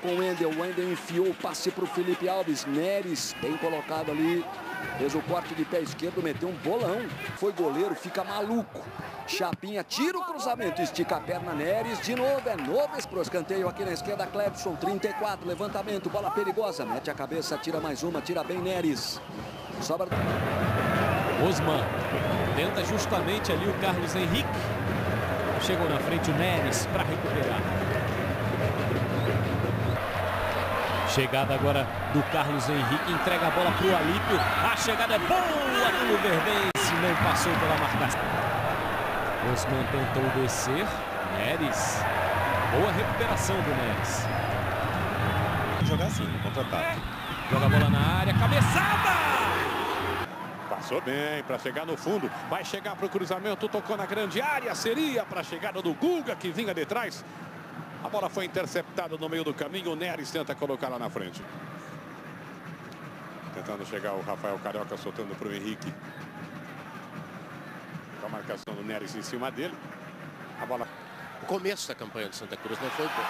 com Wendel. Wendel enfiou o passe para o Felipe Alves. Neres, bem colocado ali. Fez o corte de pé esquerdo, meteu um bolão. Foi goleiro, fica maluco. Chapinha tira o cruzamento, estica a perna Neres. De novo, é novo esse pro escanteio aqui na esquerda. Clebson, 34, levantamento, bola perigosa. Mete a cabeça, tira mais uma, tira bem Neres. Sobra. Osman tenta justamente ali o Carlos Henrique. Chegou na frente o Neres para recuperar. Chegada agora do Carlos Henrique, entrega a bola para o Alípio. A chegada é boa do Luverdense, não passou pela marcação. Osman tentou descer. Neres. Boa recuperação do Neres. Jogar assim, contra-ataque. Joga a bola na área, cabeçada! Passou bem para chegar no fundo. Vai chegar para o cruzamento, tocou na grande área. Seria para a chegada do Guga, que vinha de trás. A bola foi interceptada no meio do caminho. O Neres tenta colocar lá na frente. Tentando chegar o Rafael Carioca, soltando para o Henrique. Com a marcação do Neres em cima dele. A bola. O começo da campanha do Santa Cruz não foi bom.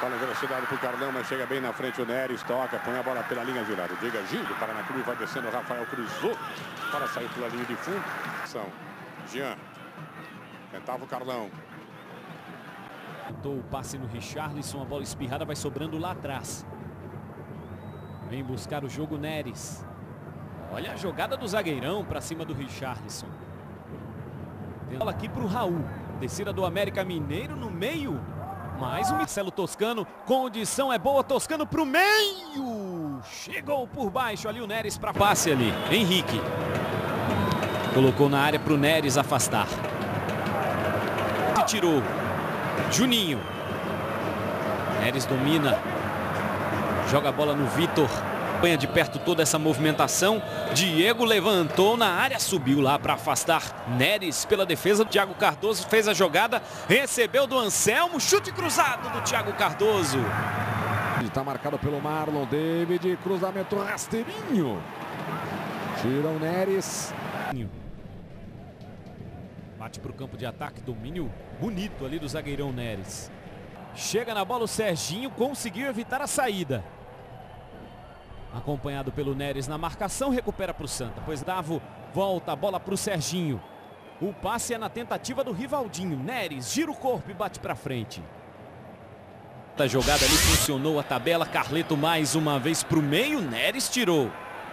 Bola em velocidade para o Carlão, mas chega bem na frente o Neres, toca, põe a bola pela linha de lado. Diga Gil do Paraná Cruz, vai descendo, o Rafael cruzou para sair pela linha de fundo. São Jean, tentava o Carlão. Tentou o passe no Richarlison, a bola espirrada vai sobrando lá atrás. Vem buscar o jogo Neres. Olha a jogada do zagueirão para cima do Richarlison. Bola aqui para o Raul. Descida do América Mineiro no meio. Mais um Marcelo Toscano. Condição é boa. Toscano para o meio. Chegou por baixo ali o Neres para passe ali. Henrique. Colocou na área para o Neres afastar. Se tirou. Juninho. Neres domina. Joga a bola no Vitor. Acompanha de perto toda essa movimentação. Diego levantou na área, subiu lá para afastar Neres pela defesa. Thiago Cardoso fez a jogada, recebeu do Anselmo, chute cruzado do Thiago Cardoso. Está marcado pelo Marlon David, cruzamento rasteirinho. Tira o Neres. Bate para o campo de ataque, domínio bonito ali do zagueirão Neres. Chega na bola o Serginho, conseguiu evitar a saída. Acompanhado pelo Neres na marcação, recupera para o Santa. Pois Davo volta a bola para o Serginho. O passe é na tentativa do Rivaldinho. Neres gira o corpo e bate para frente. A jogada ali funcionou a tabela. Carleto mais uma vez para o meio. Neres tirou.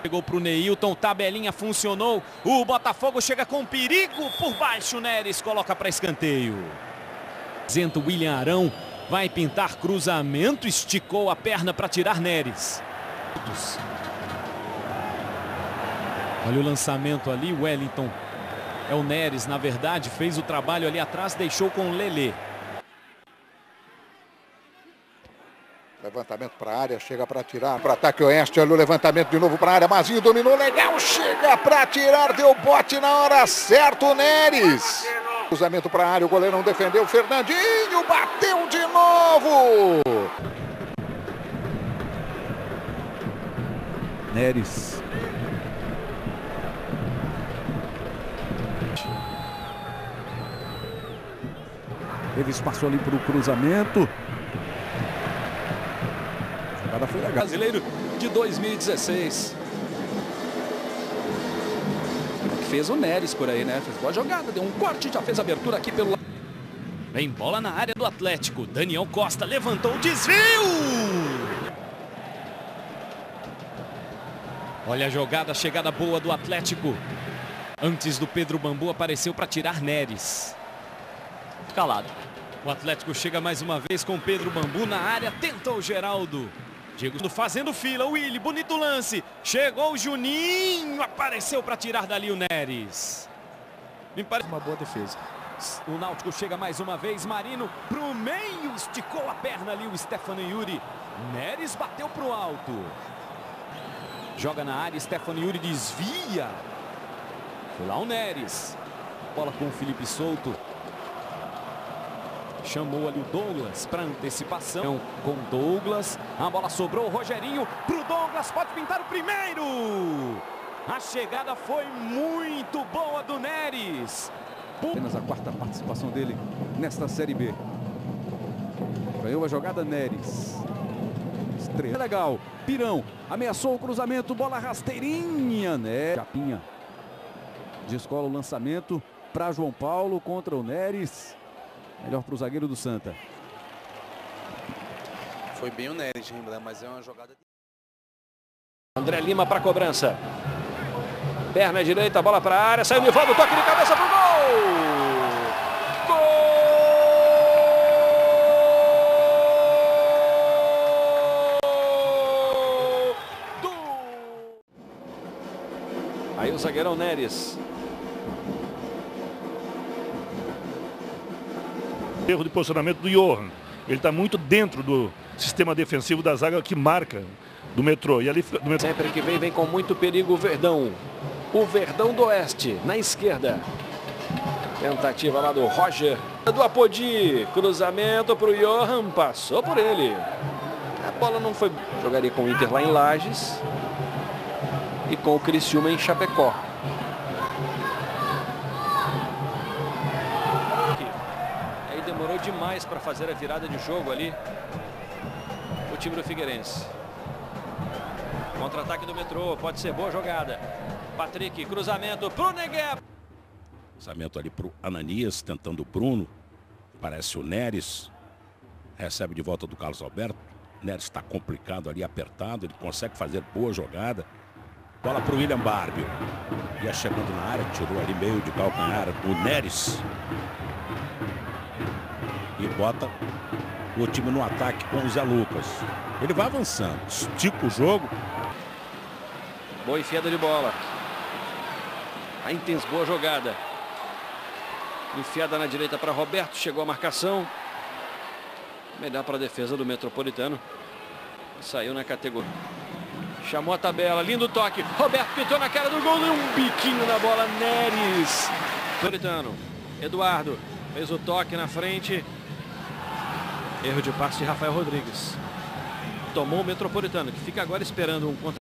Pegou para o Neilton. Tabelinha funcionou. O Botafogo chega com perigo por baixo. Neres coloca para escanteio. Zento William Arão vai pintar cruzamento. Esticou a perna para tirar Neres. Olha o lançamento ali, Wellington. É o Neres, na verdade, fez o trabalho ali atrás, deixou com o Lelê. Levantamento área, chega para tirar. Para ataque oeste, olha o levantamento de novo para a área. Mazinho dominou legal, chega para tirar, deu bote na hora certa o Neres. Cruzamento para a área, o goleiro não defendeu. Fernandinho bateu de novo. Neres. Teve espaço ali para o cruzamento. Jogada foi legal. Brasileiro de 2016. Fez o Neres por aí, né? Fez boa jogada, deu um corte, já fez abertura aqui pelo Vem bola na área do Atlético. Daniel Costa levantou o desvio. Olha a jogada, a chegada boa do Atlético. Antes do Pedro Bambu apareceu para tirar Neres. Calado. O Atlético chega mais uma vez com Pedro Bambu na área. Tentou o Geraldo. Diego fazendo fila. Willi, bonito lance. Chegou o Juninho. Apareceu para tirar dali o Neres. Me parece uma boa defesa. O Náutico chega mais uma vez. Marino pro meio. Esticou a perna ali o Stefano Yuri. Neres bateu pro alto. Joga na área, Stefano Yuri desvia. Foi lá o Neres. Bola com o Felipe Souto. Chamou ali o Douglas para antecipação com Douglas. A bola sobrou, o Rogerinho pro Douglas, pode pintar o primeiro. A chegada foi muito boa do Neres. Apenas a quarta participação dele nesta Série B. Ganhou a jogada Neres. Estreia legal. Pirão ameaçou o cruzamento, bola rasteirinha, né? Chapinha. Descola o lançamento para João Paulo contra o Neres. Melhor para o zagueiro do Santa. Foi bem o Neres, mas é uma jogada... André Lima para cobrança. Perna direita, bola para a área, saiu Nivaldo, toque de cabeça pro gol! Gol! Do... Aí o zagueirão Neres. Erro de posicionamento do Johan. Ele está muito dentro do sistema defensivo da zaga que marca do metrô. E ali do metrô. Sempre que vem, vem com muito perigo o Verdão. O Verdão do Oeste, na esquerda. Tentativa lá do Roger. Do Apodi. Cruzamento para o Johan. Passou por ele. A bola não foi. Jogaria com o Inter lá em Lages. E com o Criciúma em Chapecó. Demais para fazer a virada de jogo ali. O time do Figueirense. Contra-ataque do metrô, pode ser boa jogada. Patrick, cruzamento pro Negueb. Cruzamento ali pro Ananias, tentando o Bruno. Parece o Neres. Recebe de volta do Carlos Alberto. Neres está complicado ali, apertado. Ele consegue fazer boa jogada. Bola pro William Barbio. Ia chegando na área, tirou ali meio de calcanhar o Neres. E bota o time no ataque com o Zé Lucas. Ele vai avançando, estica o jogo. Boa enfiada de bola. A intensa boa jogada. Enfiada na direita para Roberto. Chegou a marcação. Melhor para a defesa do Metropolitano. Saiu na categoria. Chamou a tabela. Lindo toque. Roberto pintou na cara do gol. E um biquinho na bola. Neres. Metropolitano. Eduardo. Fez o toque na frente. Erro de passe de Rafael Rodrigues. Tomou o Metropolitano, que fica agora esperando um contra